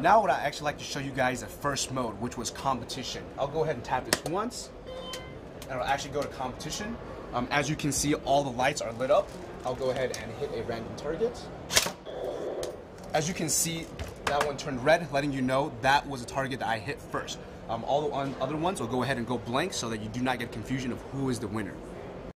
Now what I actually like to show you guys the first mode, which was competition. I'll go ahead and tap this once, and I'll actually go to competition. Um, as you can see, all the lights are lit up. I'll go ahead and hit a random target. As you can see, that one turned red, letting you know that was a target that I hit first. Um, all the other ones will go ahead and go blank so that you do not get confusion of who is the winner.